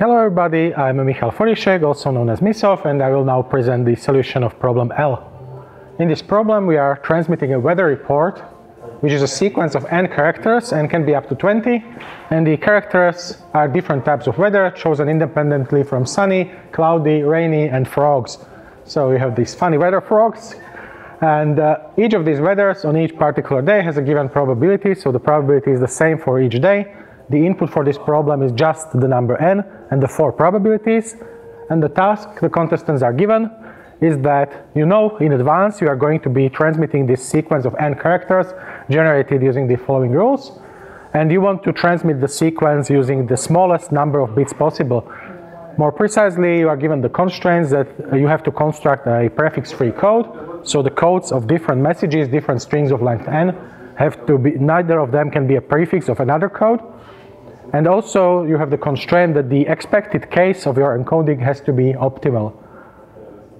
Hello everybody, I'm Michal Forišek, also known as misof, and I will now present the solution of problem L. In this problem we are transmitting a weather report, which is a sequence of n characters and can be up to 20, and the characters are different types of weather chosen independently from sunny, cloudy, rainy, and frogs. So we have these funny weather frogs, and uh, each of these weathers on each particular day has a given probability, so the probability is the same for each day, the input for this problem is just the number n and the four probabilities. And the task the contestants are given is that you know in advance you are going to be transmitting this sequence of n characters generated using the following rules. And you want to transmit the sequence using the smallest number of bits possible. More precisely, you are given the constraints that you have to construct a prefix-free code. So the codes of different messages, different strings of length n, have to be, neither of them can be a prefix of another code. And also you have the constraint that the expected case of your encoding has to be optimal.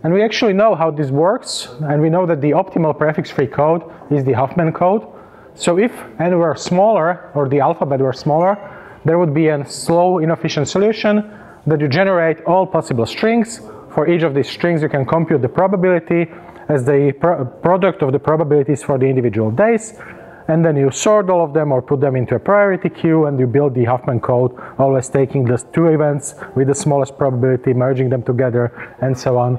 And we actually know how this works, and we know that the optimal prefix-free code is the Huffman code. So if n were smaller, or the alphabet were smaller, there would be a slow, inefficient solution that you generate all possible strings. For each of these strings, you can compute the probability as the pro product of the probabilities for the individual days and then you sort all of them or put them into a priority queue and you build the Huffman code, always taking the two events with the smallest probability, merging them together, and so on.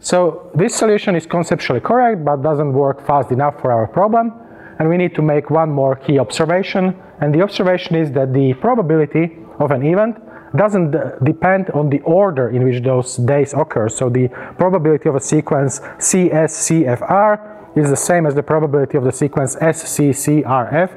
So this solution is conceptually correct, but doesn't work fast enough for our problem. And we need to make one more key observation. And the observation is that the probability of an event doesn't depend on the order in which those days occur. So the probability of a sequence CSCFR is the same as the probability of the sequence SCCRF.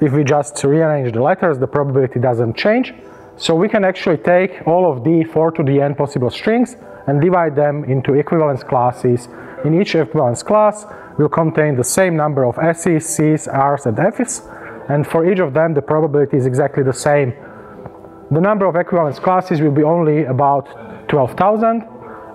If we just rearrange the letters, the probability doesn't change. So we can actually take all of the 4 to the n possible strings and divide them into equivalence classes. In each equivalence class will contain the same number of S's, C's, R's, and F's, and for each of them the probability is exactly the same. The number of equivalence classes will be only about 12,000,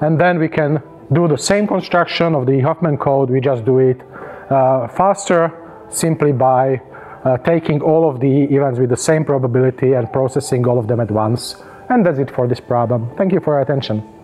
and then we can do the same construction of the Huffman code, we just do it uh, faster simply by uh, taking all of the events with the same probability and processing all of them at once. And that's it for this problem. Thank you for your attention.